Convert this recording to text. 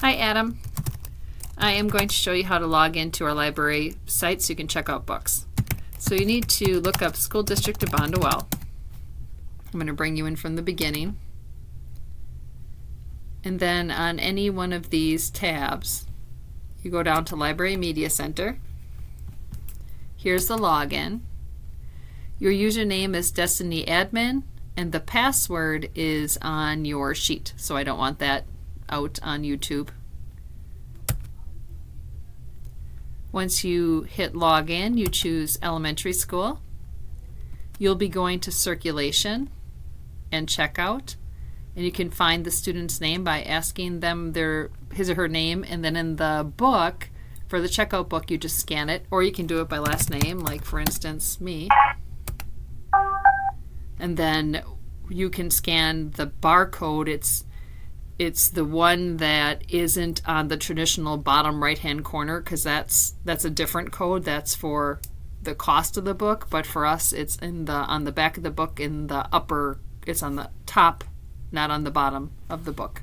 Hi Adam. I am going to show you how to log into our library site so you can check out books. So you need to look up School District of Bonduel. I'm going to bring you in from the beginning. And then on any one of these tabs, you go down to Library Media Center. Here's the login. Your username is Destiny Admin and the password is on your sheet. So I don't want that out on YouTube. Once you hit login, you choose elementary school. You'll be going to circulation and checkout. And you can find the student's name by asking them their his or her name and then in the book for the checkout book you just scan it or you can do it by last name like for instance me and then you can scan the barcode it's it's the one that isn't on the traditional bottom right hand corner because that's that's a different code that's for the cost of the book but for us it's in the on the back of the book in the upper it's on the top not on the bottom of the book